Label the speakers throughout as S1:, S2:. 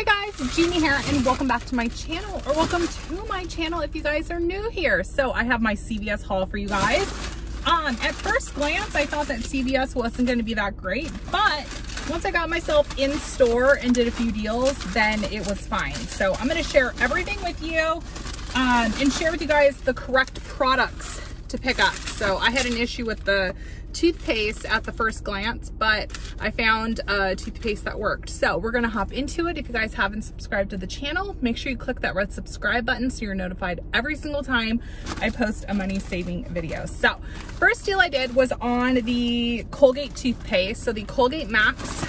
S1: Hey guys, Gina here and welcome back to my channel or welcome to my channel if you guys are new here. So I have my CVS haul for you guys. Um, at first glance, I thought that CVS wasn't going to be that great, but once I got myself in store and did a few deals, then it was fine. So I'm going to share everything with you um, and share with you guys the correct products to pick up. So I had an issue with the toothpaste at the first glance, but I found a toothpaste that worked. So we're gonna hop into it. If you guys haven't subscribed to the channel, make sure you click that red subscribe button so you're notified every single time I post a money saving video. So first deal I did was on the Colgate toothpaste. So the Colgate Max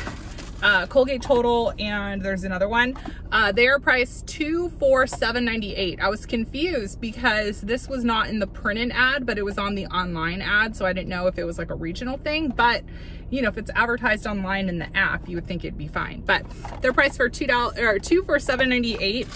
S1: uh, Colgate Total, and there's another one. Uh, they are priced two for seven ninety eight. I was confused because this was not in the printed ad, but it was on the online ad, so I didn't know if it was like a regional thing. But you know, if it's advertised online in the app, you would think it'd be fine. But they're priced for two dollars or two for seven ninety eight.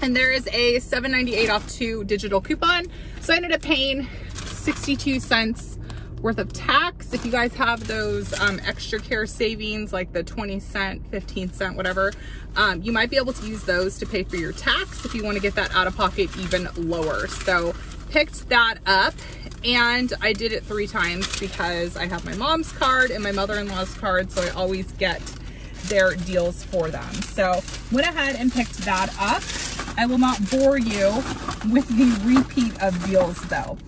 S1: And there is a seven ninety eight off two digital coupon. So I ended up paying 62 cents worth of tax. If you guys have those um, extra care savings, like the 20 cent, 15 cent, whatever, um, you might be able to use those to pay for your tax if you want to get that out of pocket even lower. So picked that up and I did it three times because I have my mom's card and my mother-in-law's card. So I always get their deals for them. So went ahead and picked that up. I will not bore you with the repeat of deals though.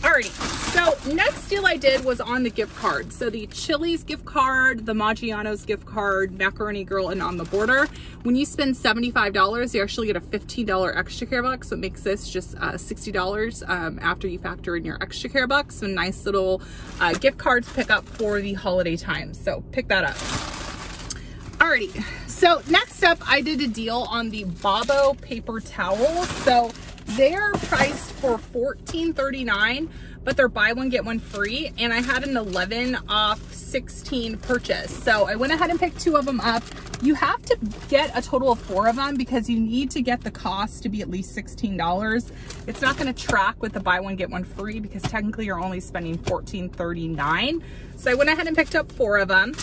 S1: Alrighty, so next deal I did was on the gift card. So the Chili's gift card, the Maggiano's gift card, Macaroni Grill, and On the Border. When you spend $75, you actually get a $15 extra care buck. So it makes this just uh, $60 um, after you factor in your extra care bucks. So nice little uh, gift cards pick up for the holiday time. So pick that up. Alrighty, so next up I did a deal on the Babo paper towels. So they're priced for $14.39, but they're buy one, get one free. And I had an 11 off 16 purchase. So I went ahead and picked two of them up. You have to get a total of four of them because you need to get the cost to be at least $16. It's not gonna track with the buy one, get one free because technically you're only spending $14.39. So I went ahead and picked up four of them.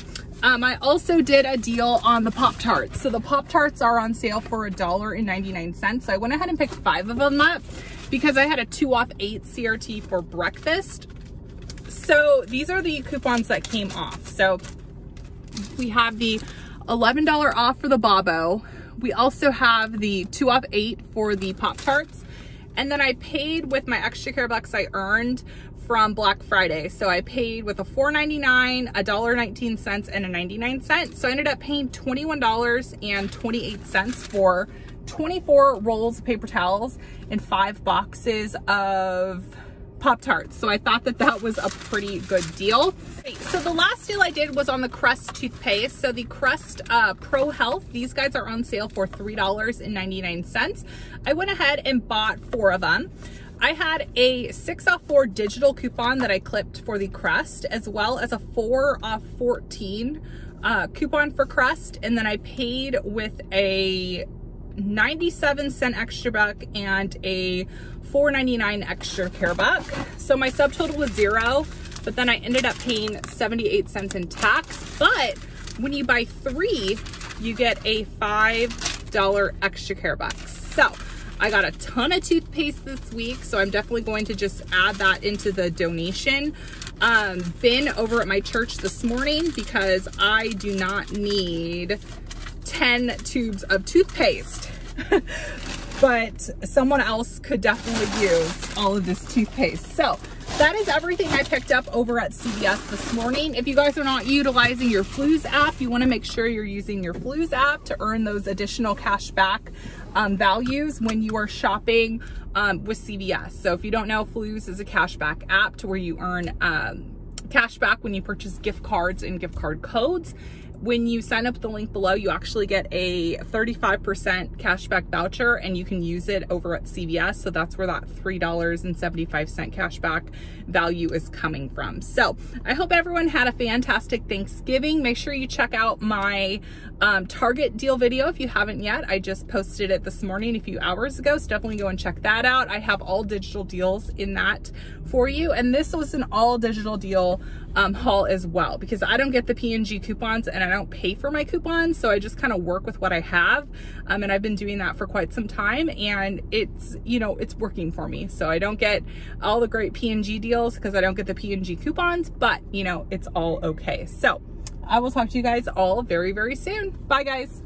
S1: Um, I also did a deal on the Pop-Tarts. So the Pop-Tarts are on sale for $1.99. So I went ahead and picked five of them up because I had a two off eight CRT for breakfast. So these are the coupons that came off. So we have the $11 off for the Babo. We also have the two off eight for the Pop-Tarts. And then I paid with my extra care bucks I earned from Black Friday. So I paid with a $4.99, a $1.19, and a 99 cent. So I ended up paying $21.28 for 24 rolls of paper towels and five boxes of Pop-Tarts. So I thought that that was a pretty good deal. So the last deal I did was on the Crest toothpaste. So the Crest uh, Pro Health, these guys are on sale for $3.99. I went ahead and bought four of them. I had a six off four digital coupon that I clipped for the Crest, as well as a four off 14 uh, coupon for Crest. And then I paid with a 97 cent extra buck and a 4.99 extra care buck. So my subtotal was zero, but then I ended up paying 78 cents in tax. But when you buy three, you get a $5 extra care bucks. I got a ton of toothpaste this week, so I'm definitely going to just add that into the donation um, bin over at my church this morning because I do not need 10 tubes of toothpaste. but someone else could definitely use all of this toothpaste. So that is everything I picked up over at CVS this morning. If you guys are not utilizing your Fluz app, you wanna make sure you're using your Fluz app to earn those additional cash back um, values when you are shopping um, with CVS. So if you don't know, Fluz is a cashback app to where you earn um, cash back when you purchase gift cards and gift card codes when you sign up the link below, you actually get a 35% cashback voucher and you can use it over at CVS. So that's where that $3.75 cashback value is coming from. So I hope everyone had a fantastic Thanksgiving. Make sure you check out my um, Target deal video if you haven't yet. I just posted it this morning a few hours ago, so definitely go and check that out. I have all digital deals in that for you. And this was an all digital deal um, haul as well because I don't get the P&G coupons and I don't pay for my coupons. So I just kind of work with what I have. Um, and I've been doing that for quite some time and it's, you know, it's working for me. So I don't get all the great P&G deals because I don't get the P&G coupons, but you know, it's all okay. So I will talk to you guys all very, very soon. Bye guys.